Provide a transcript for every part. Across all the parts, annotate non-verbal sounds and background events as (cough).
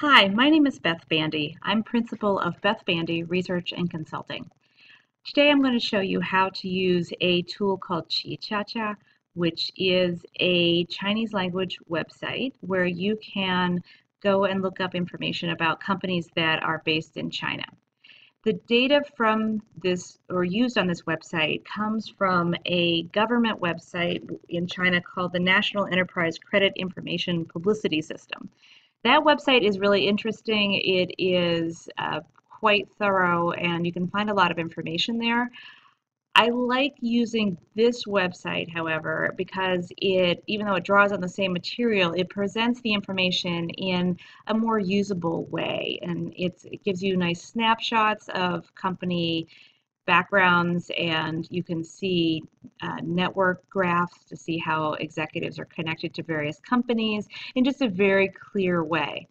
Hi, my name is Beth Bandy. I'm principal of Beth Bandy Research and Consulting. Today I'm going to show you how to use a tool called QiChaCha, which is a Chinese language website where you can go and look up information about companies that are based in China. The data from this or used on this website comes from a government website in China called the National Enterprise Credit Information Publicity System. That website is really interesting. It is uh, quite thorough and you can find a lot of information there. I like using this website, however, because it, even though it draws on the same material, it presents the information in a more usable way. And it gives you nice snapshots of company backgrounds and you can see uh, network graphs to see how executives are connected to various companies in just a very clear way.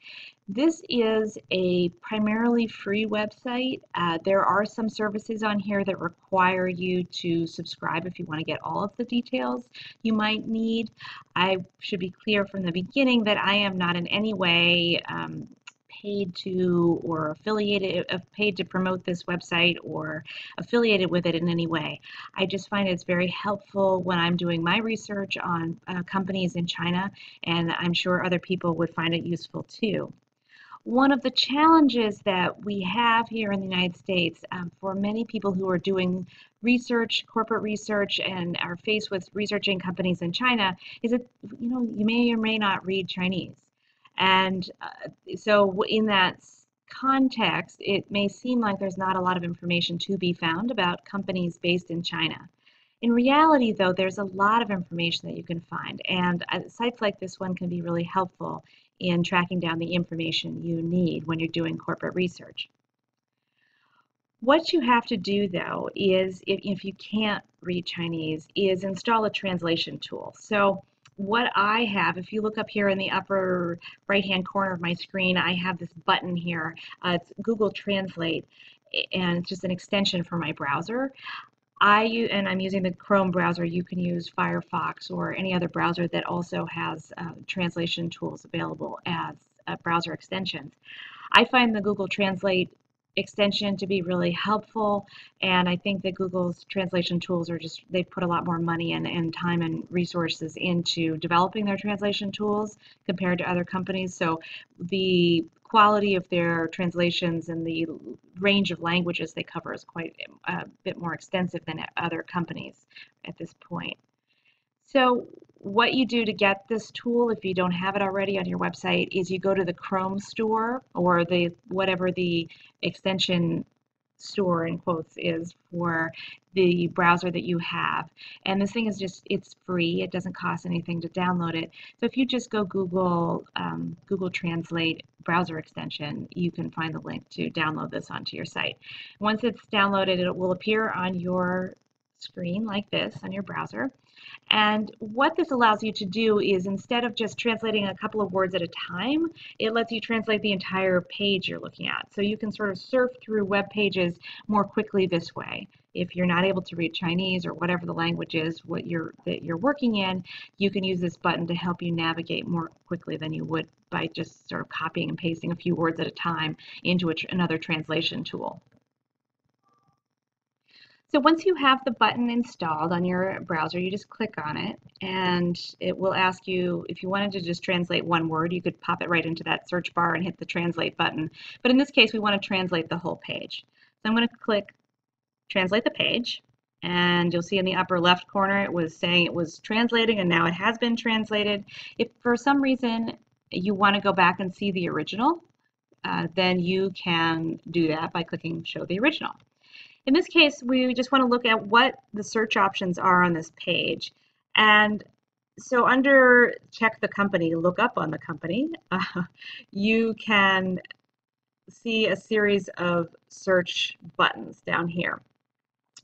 This is a primarily free website. Uh, there are some services on here that require you to subscribe if you want to get all of the details you might need. I should be clear from the beginning that I am not in any way um, paid to or affiliated uh, paid to promote this website or affiliated with it in any way. I just find it's very helpful when I'm doing my research on uh, companies in China and I'm sure other people would find it useful too. One of the challenges that we have here in the United States um, for many people who are doing research, corporate research, and are faced with researching companies in China is that you know you may or may not read Chinese. And uh, so in that context, it may seem like there's not a lot of information to be found about companies based in China. In reality, though, there's a lot of information that you can find, and uh, sites like this one can be really helpful in tracking down the information you need when you're doing corporate research. What you have to do, though, is if, if you can't read Chinese, is install a translation tool. So what I have, if you look up here in the upper right-hand corner of my screen, I have this button here. Uh, it's Google Translate, and it's just an extension for my browser. I and I'm using the Chrome browser. You can use Firefox or any other browser that also has uh, translation tools available as uh, browser extensions. I find the Google Translate extension to be really helpful. And I think that Google's translation tools are just, they've put a lot more money and, and time and resources into developing their translation tools compared to other companies. So the quality of their translations and the range of languages they cover is quite a bit more extensive than other companies at this point. So what you do to get this tool, if you don't have it already on your website, is you go to the Chrome store or the whatever the extension store in quotes is for the browser that you have. And this thing is just it's free. It doesn't cost anything to download it. So if you just go google um, google translate browser extension you can find the link to download this onto your site. Once it's downloaded it will appear on your screen like this on your browser. And what this allows you to do is instead of just translating a couple of words at a time, it lets you translate the entire page you're looking at. So you can sort of surf through web pages more quickly this way. If you're not able to read Chinese or whatever the language is what you're, that you're working in, you can use this button to help you navigate more quickly than you would by just sort of copying and pasting a few words at a time into a, another translation tool. So once you have the button installed on your browser, you just click on it and it will ask you if you wanted to just translate one word, you could pop it right into that search bar and hit the translate button. But in this case, we want to translate the whole page. So I'm going to click translate the page and you'll see in the upper left corner it was saying it was translating and now it has been translated. If for some reason you want to go back and see the original, uh, then you can do that by clicking show the original. In this case, we just want to look at what the search options are on this page. And so under check the company, look up on the company, uh, you can see a series of search buttons down here.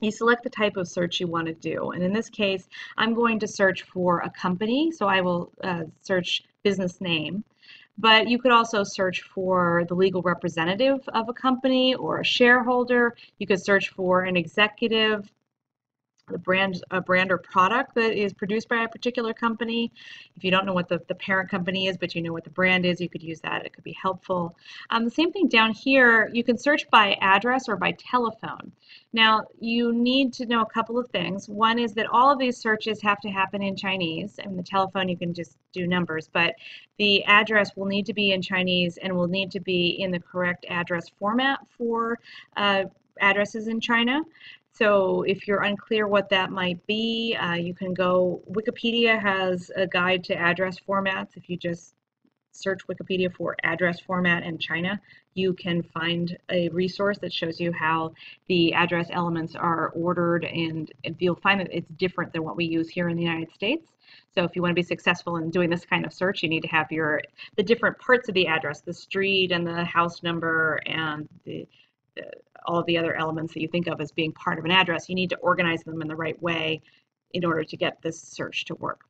You select the type of search you want to do. And in this case, I'm going to search for a company. So I will uh, search business name. But you could also search for the legal representative of a company or a shareholder. You could search for an executive the brand a brand or product that is produced by a particular company. If you don't know what the, the parent company is, but you know what the brand is, you could use that. It could be helpful. Um, the same thing down here, you can search by address or by telephone. Now, you need to know a couple of things. One is that all of these searches have to happen in Chinese. and the telephone, you can just do numbers, but the address will need to be in Chinese and will need to be in the correct address format for uh, addresses in China. So if you're unclear what that might be, uh, you can go, Wikipedia has a guide to address formats. If you just search Wikipedia for address format in China, you can find a resource that shows you how the address elements are ordered and you'll find that it's different than what we use here in the United States. So if you want to be successful in doing this kind of search, you need to have your the different parts of the address, the street and the house number and the all the other elements that you think of as being part of an address, you need to organize them in the right way in order to get this search to work.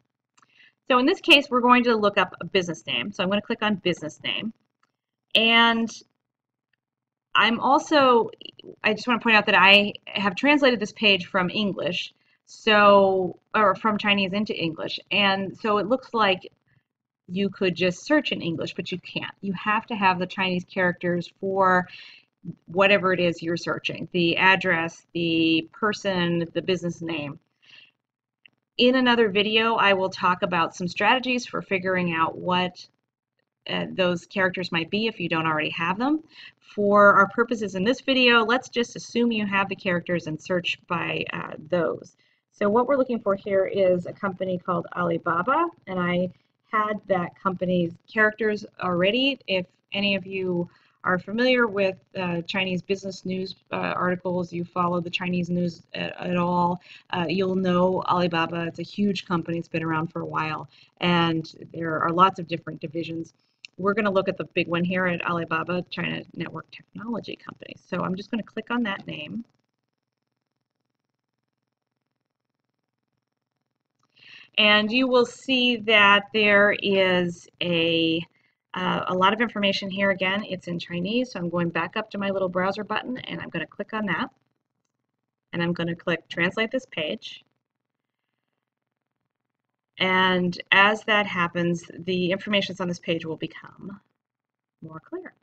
So in this case, we're going to look up a business name. So I'm going to click on business name. And I'm also, I just want to point out that I have translated this page from English, so, or from Chinese into English. And so it looks like you could just search in English, but you can't. You have to have the Chinese characters for whatever it is you're searching the address, the person, the business name. In another video, I will talk about some strategies for figuring out what uh, those characters might be if you don't already have them. For our purposes in this video, let's just assume you have the characters and search by uh, those. So what we're looking for here is a company called Alibaba, and I had that company's characters already. If any of you are familiar with uh, Chinese business news uh, articles, you follow the Chinese news at, at all, uh, you'll know Alibaba. It's a huge company. It's been around for a while, and there are lots of different divisions. We're going to look at the big one here at Alibaba, China Network Technology Company. So I'm just going to click on that name. And you will see that there is a uh, a lot of information here again, it's in Chinese, so I'm going back up to my little browser button and I'm going to click on that. And I'm going to click translate this page. And as that happens, the information that's on this page will become more clear.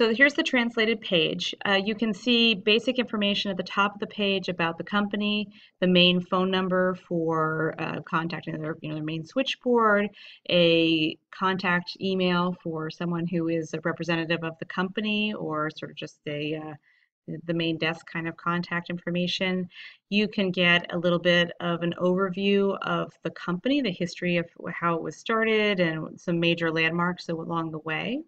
So here's the translated page. Uh, you can see basic information at the top of the page about the company, the main phone number for uh, contacting their, you know, their main switchboard, a contact email for someone who is a representative of the company or sort of just a uh, the main desk kind of contact information. You can get a little bit of an overview of the company, the history of how it was started, and some major landmarks along the way.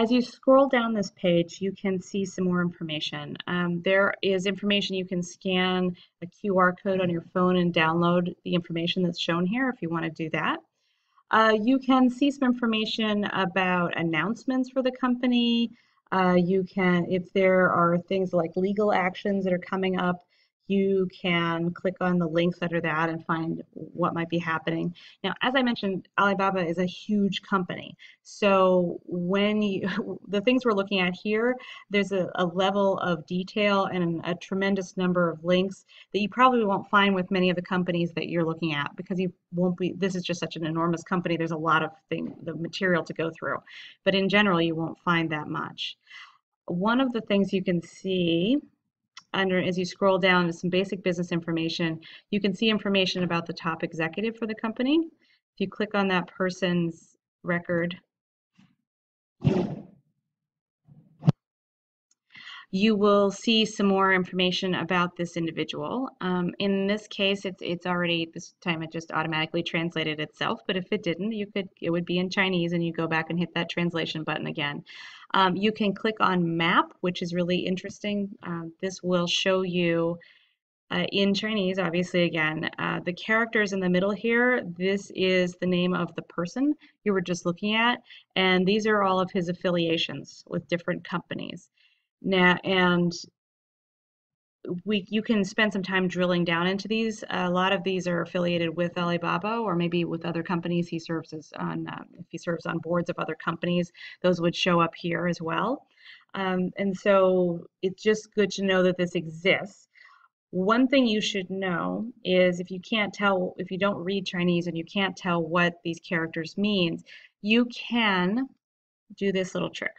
As you scroll down this page, you can see some more information. Um, there is information you can scan a QR code on your phone and download the information that's shown here if you want to do that. Uh, you can see some information about announcements for the company. Uh, you can, if there are things like legal actions that are coming up, you can click on the links under that and find what might be happening. Now, as I mentioned, Alibaba is a huge company. So when you, (laughs) the things we're looking at here, there's a, a level of detail and a tremendous number of links that you probably won't find with many of the companies that you're looking at because you won't be, this is just such an enormous company. There's a lot of thing, the material to go through. But in general, you won't find that much. One of the things you can see under as you scroll down to some basic business information, you can see information about the top executive for the company. If you click on that person's record, will see some more information about this individual. Um, in this case, it's it's already this time it just automatically translated itself. But if it didn't, you could it would be in Chinese, and you go back and hit that translation button again. Um, you can click on Map, which is really interesting. Um, this will show you uh, in Chinese, obviously, again, uh, the characters in the middle here, this is the name of the person you were just looking at, and these are all of his affiliations with different companies. Now, and we you can spend some time drilling down into these. A lot of these are affiliated with Alibaba or maybe with other companies. He serves as on uh, if he serves on boards of other companies, those would show up here as well. Um, and so it's just good to know that this exists. One thing you should know is if you can't tell, if you don't read Chinese and you can't tell what these characters means, you can do this little trick.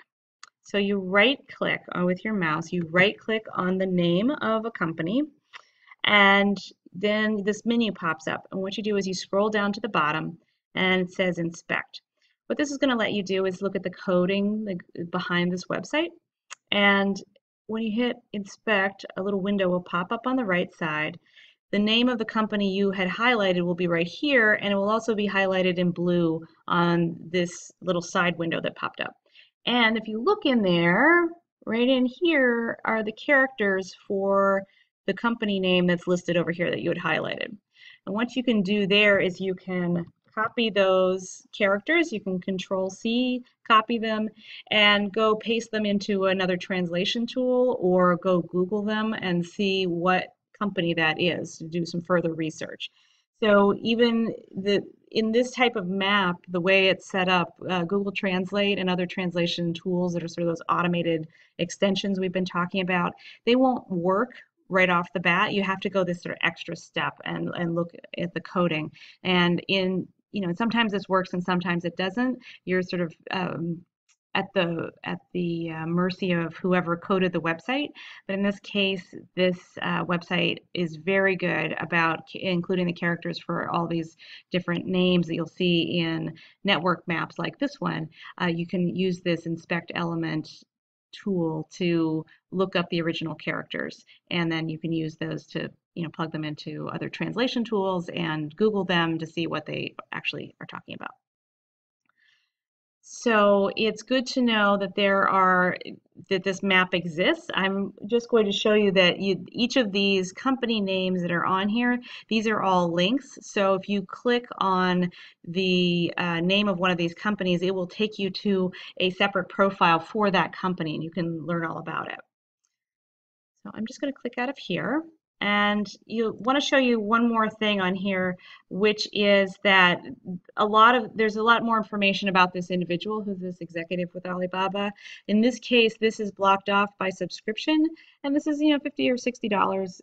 So you right click with your mouse, you right click on the name of a company and then this menu pops up. And what you do is you scroll down to the bottom and it says inspect. What this is going to let you do is look at the coding behind this website. And when you hit inspect, a little window will pop up on the right side. The name of the company you had highlighted will be right here, and it will also be highlighted in blue on this little side window that popped up. And if you look in there, right in here are the characters for the company name that's listed over here that you had highlighted. And what you can do there is you can copy those characters. You can control C, copy them, and go paste them into another translation tool or go Google them and see what company that is to do some further research. So even the in this type of map, the way it's set up, uh, Google Translate and other translation tools that are sort of those automated extensions we've been talking about, they won't work right off the bat. You have to go this sort of extra step and, and look at the coding. And in you know, sometimes this works and sometimes it doesn't. You're sort of um, at the at the uh, mercy of whoever coded the website. But in this case, this uh, website is very good about including the characters for all these different names that you'll see in network maps like this one. Uh, you can use this inspect element tool to look up the original characters and then you can use those to you know, plug them into other translation tools and Google them to see what they actually are talking about. So it's good to know that there are that this map exists. I'm just going to show you that you, each of these company names that are on here, these are all links. So if you click on the uh, name of one of these companies, it will take you to a separate profile for that company and you can learn all about it. So I'm just going to click out of here. And you want to show you one more thing on here, which is that a lot of there's a lot more information about this individual who's this executive with Alibaba. In this case, this is blocked off by subscription, and this is you know 50 or 60 dollars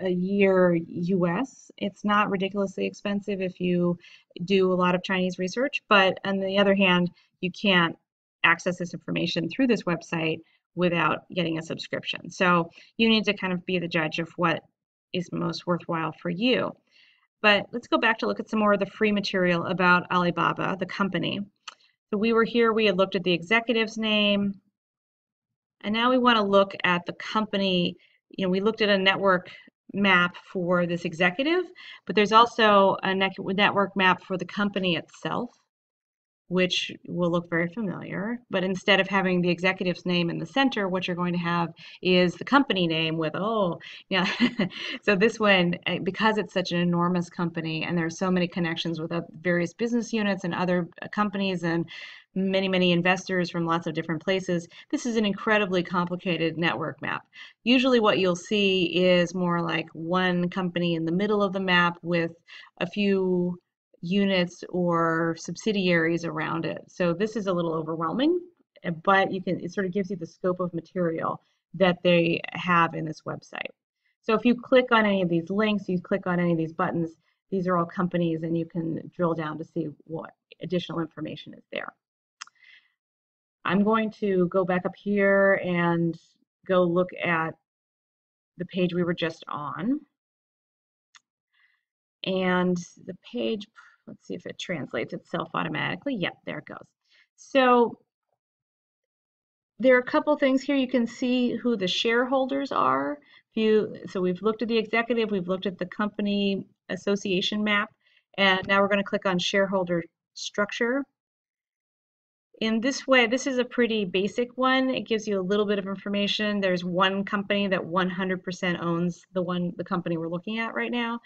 a year US. It's not ridiculously expensive if you do a lot of Chinese research, but on the other hand, you can't access this information through this website without getting a subscription. So you need to kind of be the judge of what is most worthwhile for you. But let's go back to look at some more of the free material about Alibaba, the company. So we were here, we had looked at the executive's name, and now we want to look at the company. You know, we looked at a network map for this executive, but there's also a network map for the company itself which will look very familiar. But instead of having the executive's name in the center, what you're going to have is the company name with, oh, yeah. (laughs) so this one, eh, because it's such an enormous company and there's so many connections with various business units and other uh, companies and many, many investors from lots of different places. This is an incredibly complicated network map. Usually what you'll see is more like one company in the middle of the map with a few units or subsidiaries around it. So this is a little overwhelming, eh, but you can it sort of gives you the scope of material that they have in this website. So if you click on any of these links, you click on any of these buttons, these are all companies and you can drill down to see what additional information is there. I'm going to go back up here and go look at the page we were just on. And the page Let's see if it translates itself automatically. Yep, there it goes. So there are a couple things here. You can see who the shareholders are. If you, so we've looked at the executive, we've looked at the company association map, and now we're going to click on shareholder structure. In this way, this is a pretty basic one. It gives you a little bit of information. There's one company that 100% owns the one the company we're looking at right now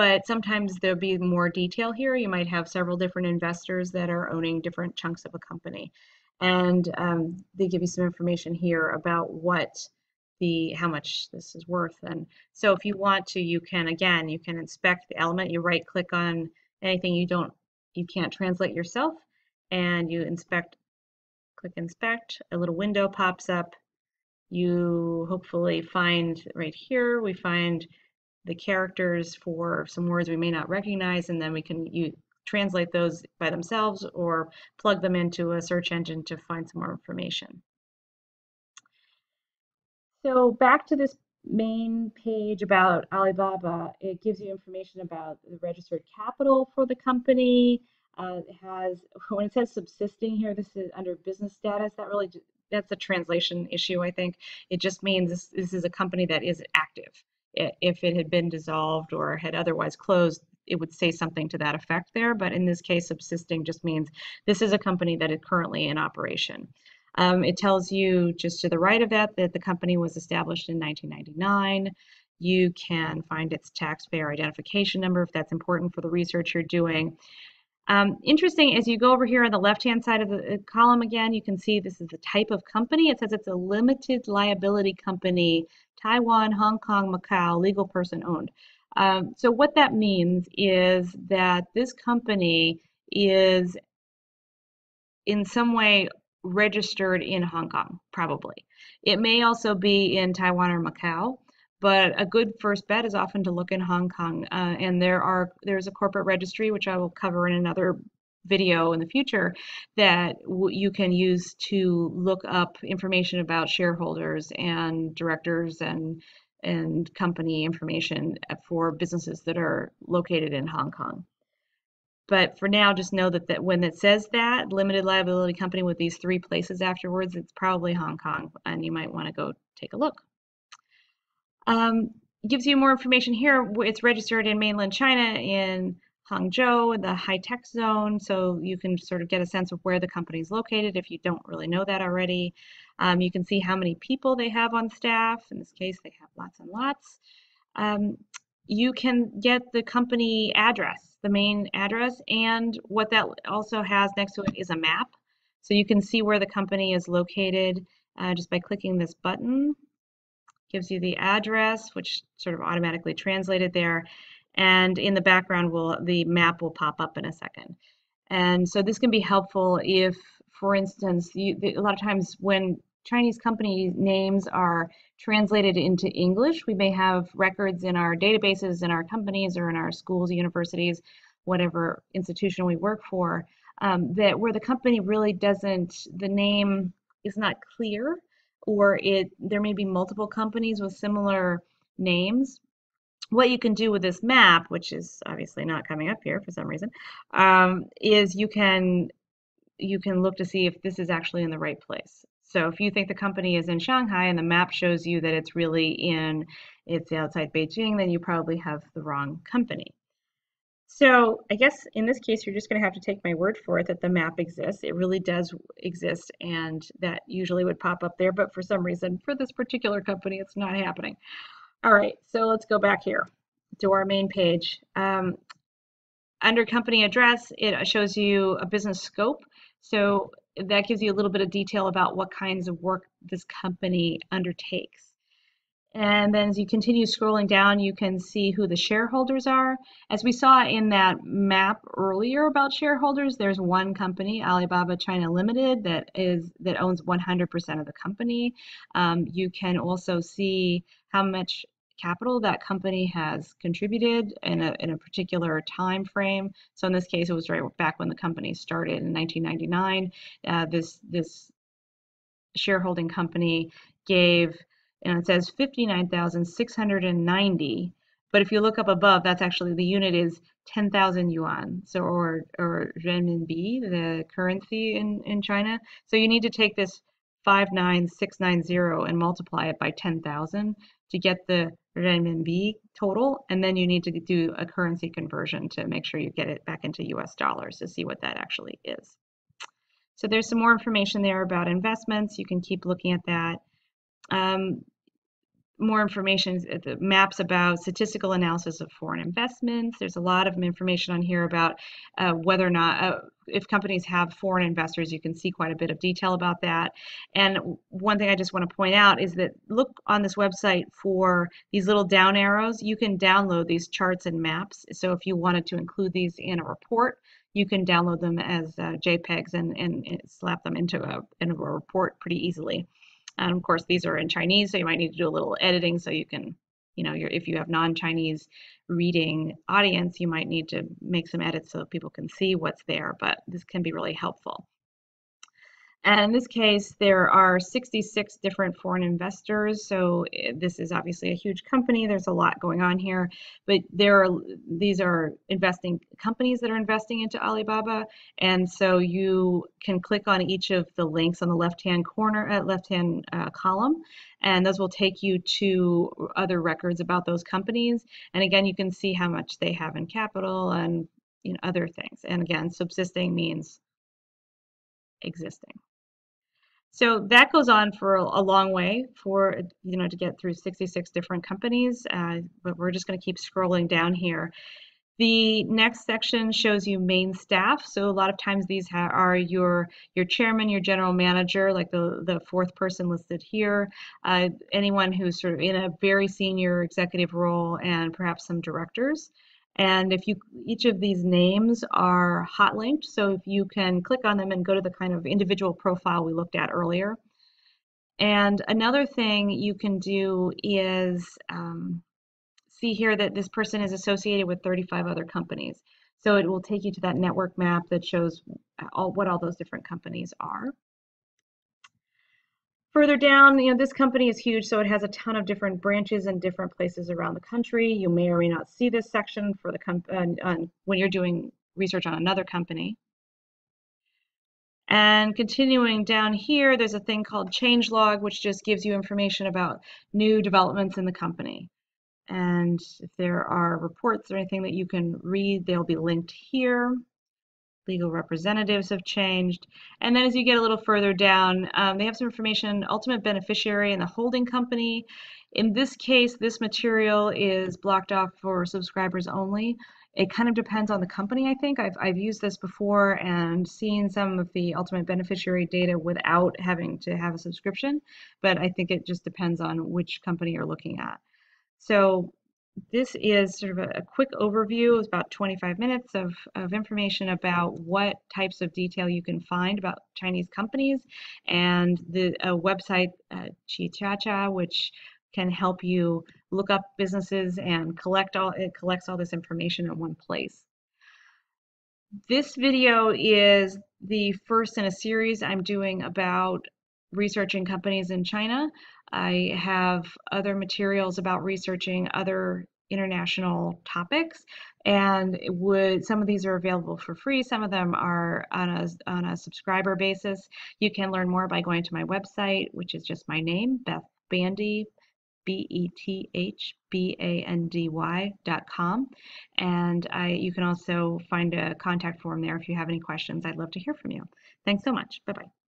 but sometimes there'll be more detail here. You might have several different investors that are owning different chunks of a company. And um, they give you some information here about what the how much this is worth. And so if you want to, you can, again, you can inspect the element. You right click on anything you don't, you can't translate yourself and you inspect, click inspect, a little window pops up you hopefully find right here, we find the characters for some words we may not recognize, and then we can you translate those by themselves or plug them into a search engine to find some more information. So back to this main page about Alibaba, it gives you information about the registered capital for the company. Uh, has, (laughs) when it says subsisting here, this is under business status, that really, that's a translation issue, I think. It just means this, this is a company that is active. If it had been dissolved or had otherwise closed, it would say something to that effect there. But in this case, subsisting just means this is a company that is currently in operation. Um, it tells you just to the right of that that the company was established in 1999. You can find its taxpayer identification number if that's important for the research you're doing. Um, interesting, as you go over here on the left-hand side of the uh, column again, you can see this is the type of company. It says it's a limited liability company, Taiwan, Hong Kong, Macau, legal person owned. Um, so what that means is that this company is in some way registered in Hong Kong, probably. It may also be in Taiwan or Macau, but a good first bet is often to look in Hong Kong. Uh, and there are there's a corporate registry, which I will cover in another video in the future, that you can use to look up information about shareholders and directors and and company information for businesses that are located in Hong Kong. But for now, just know that, that when it says that, limited liability company with these three places afterwards, it's probably Hong Kong, and you might want to go take a look. Um, gives you more information here. It's registered in mainland China in Hangzhou, the high-tech zone, so you can sort of get a sense of where the company is located if you don't really know that already. Um, you can see how many people they have on staff. In this case, they have lots and lots. Um, you can get the company address, the main address, and what that also has next to it is a map. So you can see where the company is located uh, just by clicking this button. Gives you the address, which sort of automatically translated there. And in the background, will the map will pop up in a second. And so this can be helpful if, for instance, you, a lot of times when Chinese company names are translated into English. We may have records in our databases in our companies or in our schools, universities, whatever institution we work for, um, that where the company really doesn't, the name is not clear, or it there may be multiple companies with similar names. What you can do with this map, which is obviously not coming up here for some reason, um, is you can you can look to see if this is actually in the right place. So if you think the company is in Shanghai and the map shows you that it's really in, it's outside Beijing, then you probably have the wrong company. So I guess in this case, you're just going to have to take my word for it that the map exists. It really does exist, and that usually would pop up there. But for some reason, for this particular company, it's not happening. All right, so let's go back here to our main page. Um, under company address, it shows you a business scope. So that gives you a little bit of detail about what kinds of work this company undertakes. And then as you continue scrolling down, you can see who the shareholders are. As we saw in that map earlier about shareholders, there's one company, Alibaba China Limited, that is that owns 100% of the company. Um, you can also see how much capital that company has contributed in a, in a particular time frame. So in this case, it was right back when the company started in 1999. Uh, this this shareholding company gave, and it says 59,690. But if you look up above, that's actually the unit is 10,000 yuan, so or or renminbi, the currency in in China. So you need to take this 59690 and multiply it by 10,000 to get the renminbi total, and then you need to do a currency conversion to make sure you get it back into US dollars to see what that actually is. So there's some more information there about investments. You can keep looking at that. Um, more information, uh, the maps about statistical analysis of foreign investments. There's a lot of information on here about uh, whether or not, uh, if companies have foreign investors, you can see quite a bit of detail about that. And one thing I just want to point out is that look on this website for these little down arrows. You can download these charts and maps. So if you wanted to include these in a report, you can download them as uh, JPEGs and, and, slap them into a, into a report pretty easily. And of course, these are in Chinese, so you might need to do a little editing so you can, you know, if you have non-Chinese reading audience, you might need to make some edits so people can see what's there, but this can be really helpful. And in this case, there are 66 different foreign investors. So eh, this is obviously a huge company. There's a lot going on here, but there are these are investing companies that are investing into Alibaba. And so you can click on each of the links on the left-hand corner, uh, left-hand uh, column, and those will take you to other records about those companies. And again, you can see how much they have in capital and you know other things. And again, subsisting means existing. So that goes on for a long way for, you know, to get through 66 different companies, uh, but we're just going to keep scrolling down here. The next section shows you main staff. So a lot of times these are your your chairman, your general manager, like the the fourth person listed here, uh, anyone who's sort of in a very senior executive role, and perhaps some directors. And if you, each of these names are hot linked, so if you can click on them and go to the kind of individual profile we looked at earlier. And another thing you can do is um, see here that this person is associated with 35 other companies. So it will take you to that network map that shows all, what all those different companies are. Further down, you know, this company is huge, so it has a ton of different branches in different places around the country. You may or may not see this section for the uh, when you're doing research on another company. And continuing down here, there's a thing called changelog, which just gives you information about new developments in the company. And if there are reports or anything that you can read, they'll be linked here legal representatives have changed. And then as you get a little further down, um, they have some information, ultimate beneficiary and the holding company. In this case, this material is blocked off for subscribers only. It kind of depends on the company, I think. I've, I've used this before and seen some of the ultimate beneficiary data without having to have a subscription, but I think it just depends on which company you're looking at. So this is sort of a, a, quick overview, it's about 25 minutes of, of information about what types of detail you can find about Chinese companies and the website uh, Qichacha, which can help you look up businesses and collect all it collects all this information in one place. This video is the first in a series I'm doing about researching companies in China. I have other materials about researching other international topics and would some of these are available for free. Some of them are on a on a subscriber basis. You can learn more by going to my website which is just my name beth bandy b-e-t-h-b-a-n-d-y dot com. And I you can also find a contact form there if you have any questions. I'd love to hear from you. Thanks so much. Bye bye